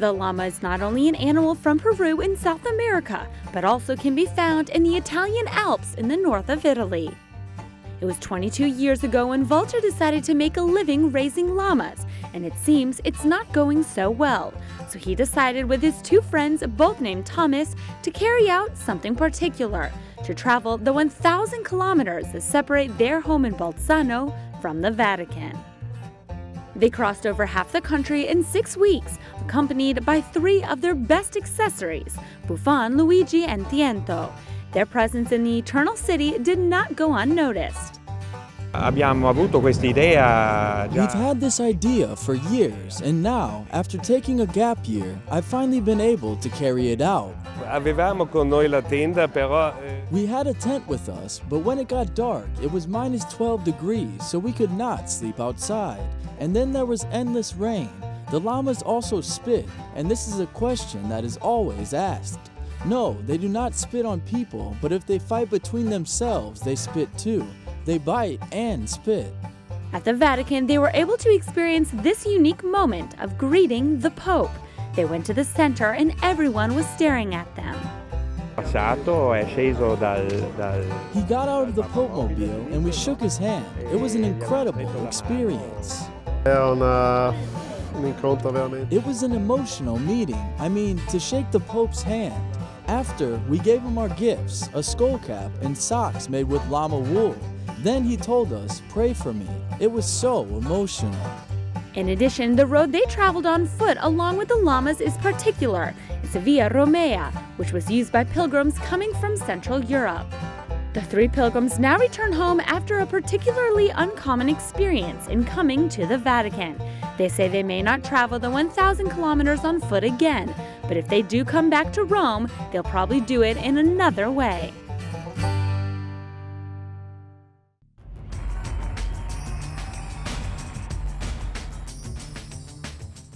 The llama is not only an animal from Peru in South America, but also can be found in the Italian Alps in the north of Italy. It was 22 years ago when Walter decided to make a living raising llamas, and it seems it's not going so well. So he decided with his two friends, both named Thomas, to carry out something particular to travel the 1,000 kilometers that separate their home in Bolzano from the Vatican. They crossed over half the country in six weeks, accompanied by three of their best accessories Buffon, Luigi, and Tiento. Their presence in the Eternal City did not go unnoticed. We've had this idea for years, and now, after taking a gap year, I've finally been able to carry it out. Avevamo con noi la tenda, però eh, We had a tent with us, but when it got dark, it was minus 12 degrees, so we could not sleep outside. And then there was endless rain. The llamas also spit, and this is a question that is always asked. No, they do not spit on people, but if they fight between themselves, they spit too. They bite and spit. At the Vatican, they were able to experience this unique moment of greeting the Pope. They went to the center and everyone was staring at them. passato, è sceso dal, dal He got out of the Pope Mobile and we shook his hand. It was an incredible experience. È una- un incontro veramente. It was an emotional meeting. I mean, to shake the Pope's hand. After, we gave him our gifts a skull cap and socks made with llama wool. Then he told us, Pray for me. It was so emotional. In addition, the road they traveled on foot along with the llamas is particular. It's Via Romea, which was used by pilgrims coming from Central Europe. The three pilgrims now return home after a particularly uncommon experience in coming to the Vatican. They say they may not travel the 1,000 kilometers on foot again, but if they do come back to Rome, they'll probably do it in another way.